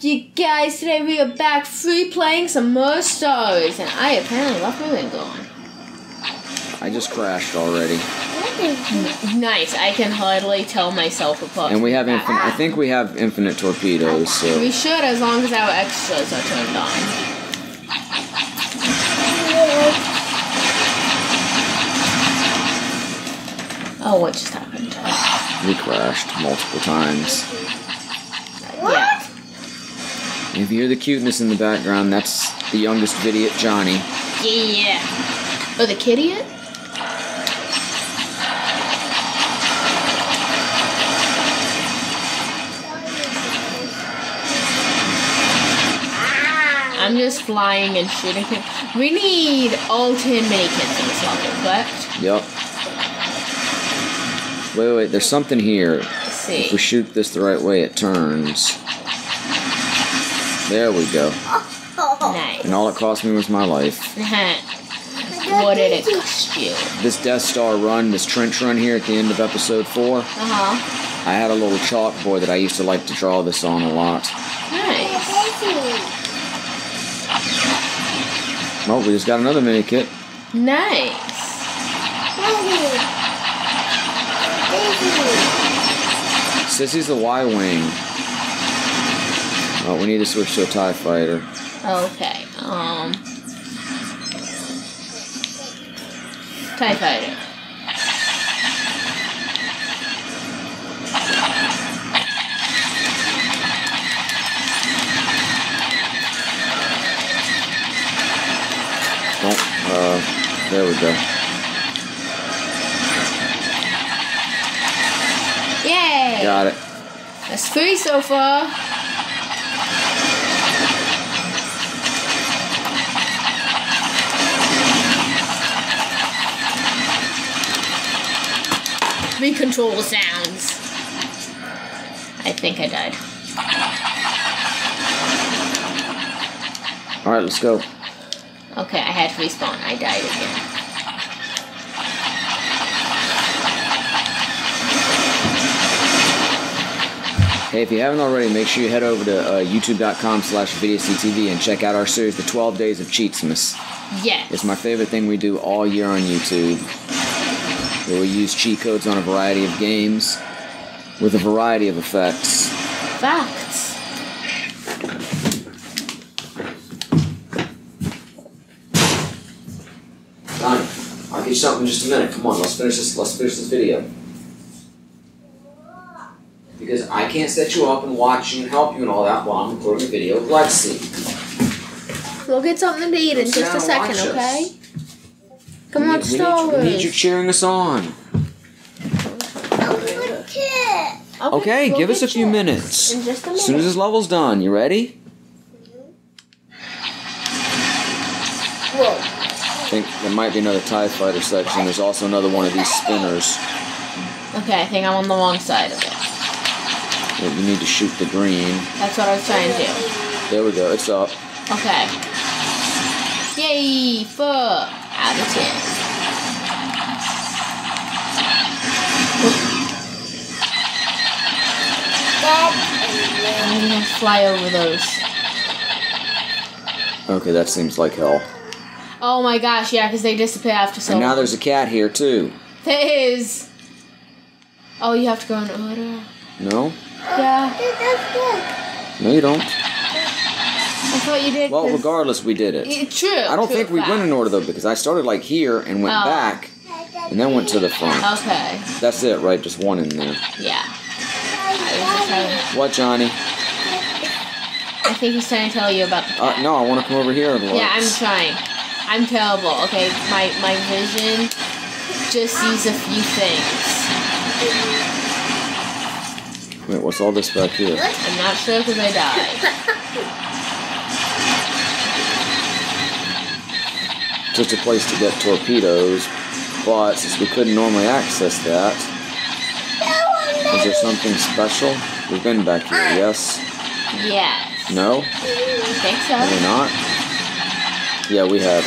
you guys? Today we are back free playing some more stars, and I apparently left my wind on. I just crashed already. Nice, I can hardly tell myself apart. And we have infinite. I think we have infinite torpedoes. So We should, as long as our extras are turned on. Oh, what just happened? we crashed multiple times. If you hear the cuteness in the background, that's the youngest idiot, Johnny. Yeah. Oh, the kitty? It? I'm just flying and shooting him. We need all 10 mini kits in this level, correct? Yep. Wait, wait. There's something here. Let's see. If we shoot this the right way, it turns. There we go. Nice. And all it cost me was my life. what did it cost you? This Death Star run, this trench run here at the end of episode four, Uh huh. I had a little chalkboard that I used to like to draw this on a lot. Nice. Well, we just got another mini kit. Nice. Sissy's the Y Wing. Oh, we need to switch to a TIE fighter. Okay. Um. TIE Fighter. Oh, uh, there we go. Yay! Got it. That's three so far. Control the sounds. I think I died. All right, let's go. Okay, I had to respawn. I died again. Hey, if you haven't already, make sure you head over to uh, youtube.com slash VidiocyTV and check out our series, The 12 Days of Cheatsmas. Yes. It's my favorite thing we do all year on YouTube. Where we use cheat codes on a variety of games with a variety of effects. Facts. Donnie, I'll get you something in just a minute. Come on, let's finish this. Let's finish this video. Because I can't set you up and watch you and help you and all that while I'm recording a video. Let's see. We'll get something to eat in just a second, okay? us. Come we on, need, Star we need, we need you cheering us on. Okay, give us a few minutes. A As soon as this level's done, you ready? I think there might be another TIE fighter section. There's also another one of these spinners. Okay, I think I'm on the wrong side of it. that You need to shoot the green. That's what I was trying to do. There we go, it's up. Okay. Yay! Four out of ten. I'm gonna fly over those. Okay, that seems like hell. Oh my gosh, yeah, because they disappear after so And now there's a cat here too. There is. Oh, you have to go in order. No? Yeah, No, you don't. I thought you did. Well, 'cause- regardless, we did it. Yeah, true. I don't true think we fact. went in order though, because I started like here and went Oh. back and then went to the front. Okay, That's it, right? Just one in there. yeah. I, was just having- What, Johnny? I think he's trying to tell you about the cat. Uh, no, I want to come over here. and look. Yeah, I'm trying. I'm terrible. Okay, my my vision just sees a few things. Wait, what's all this back here? I'm not sure because I died. Just a place to get torpedoes, but since we couldn't normally access that, is there something special? We've been back here, yes? Yes. No? I think so. Maybe not? Yeah, we have.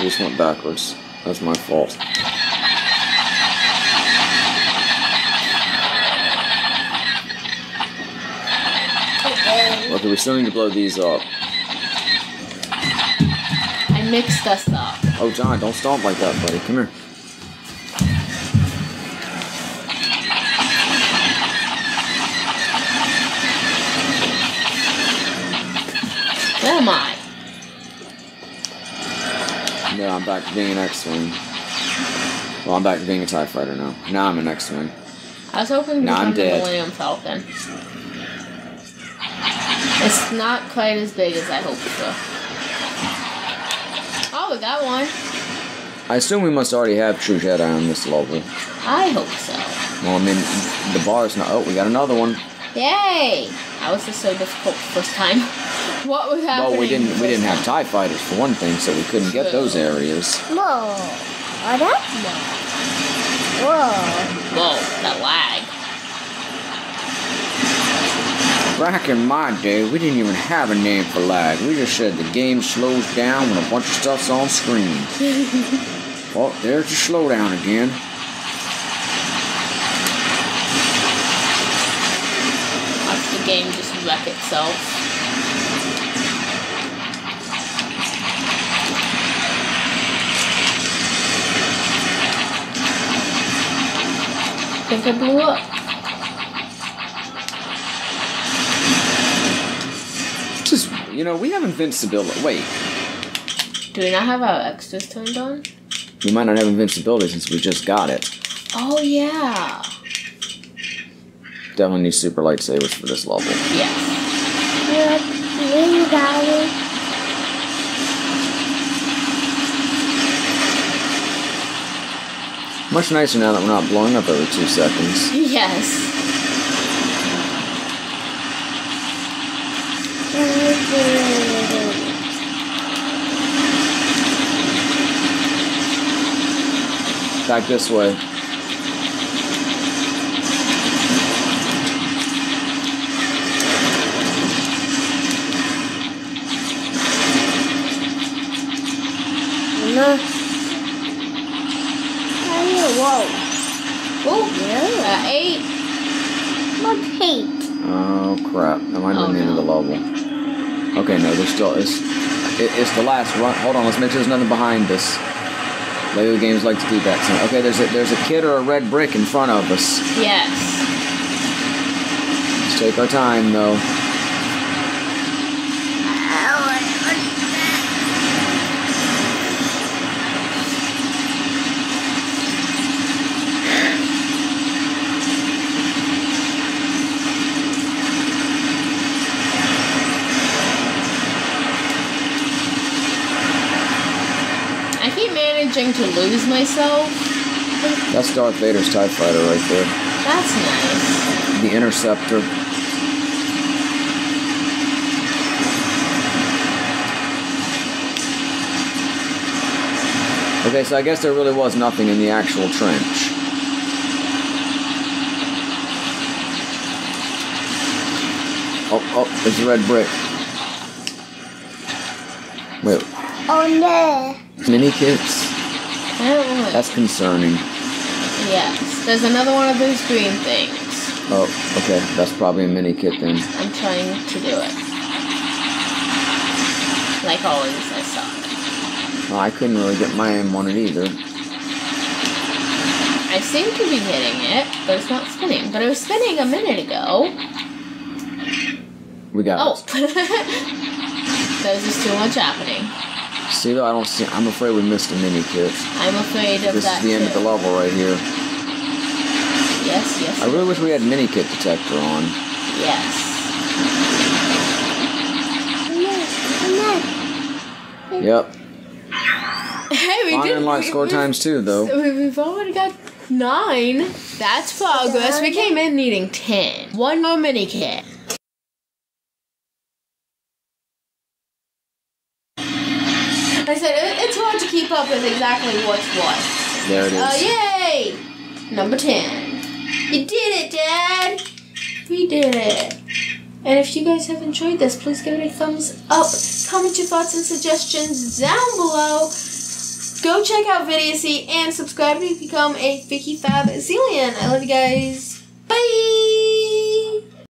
We just went backwards. That's my fault. Okay, we still need to blow these up. Mixed us up. Oh, John, don't stomp like that, buddy. Come here. Where am I? Yeah, I'm back to being an X-Wing. Well, I'm back to being a TIE Fighter now. Now I'm an X-Wing. I was hoping to Nah, I'm become the dead. Millennium Falcon. It's not quite as big as I hoped for. We got one. I assume we must already have True Jedi on this level. I hope so. Well, I mean, the bar's not... Oh, we got another one. Yay! How was this so difficult the first time? What was happening? Well, we didn't we didn't have? TIE Fighters for one thing, so we couldn't get those areas. Whoa. Oh, that's no. Whoa. Whoa, that lag. Back in my day, we didn't even have a name for lag. We just said the game slows down when a bunch of stuff's on screen. oh, there's the slowdown again. Watch the game just wreck itself. think I blew up. You know, we have invincibility. Wait, Do we not have our extras turned on? we might not have invincibility since we just got it. Oh yeah. Definitely need super lightsabers for this level. Yes. You got it. Much nicer now that we're not blowing up every two seconds. Yes. Back this way. No. Whoa. Oh, Yeah. uh, eight. What's hate? Oh crap! That might have Oh, been the end of the level. Okay, no, there's still it's it, it's the last run. Hold on, let's make sure there's nothing behind us. Lego games like to do that. So, okay, there's a there's a kid or a red brick in front of us. Yes. Let's take our time though. I keep managing to lose myself. That's Darth Vader's Tie Fighter right there. That's nice. The Interceptor. Okay, so I guess there really was nothing in the actual trench. Oh, oh, there's a red brick. Wait, Oh no. mini kits? I don't know. That's concerning. yes. There's another one of those green things. Oh, okay, that's probably a mini kit then. I'm trying to do it. Like always, I suck. Oh, I couldn't really get my aim on it either. I seem to be hitting it, but it's not spinning. But it was spinning a minute ago. We got Oh. it. There's just too much happening. See, though, I don't see. I'm afraid we missed a mini kit. I'm afraid of This is the end of the level right here. Yes, yes, I really wish we had mini kit detector on. yes. No. No. Yep. Hey, we Fine did. and light score we- times two, though. we- We've already got nine. That's progress. We came in needing ten. One more mini kit. To keep up with exactly what's what. There it uh, is. Oh, yay! Number 10. You did it, Dad! We did it. And if you guys have enjoyed this, please give it a thumbs up. Comment your thoughts and suggestions down below. Go check out Vidiocy and subscribe to become a Vicky Fab Zillion. I love you guys.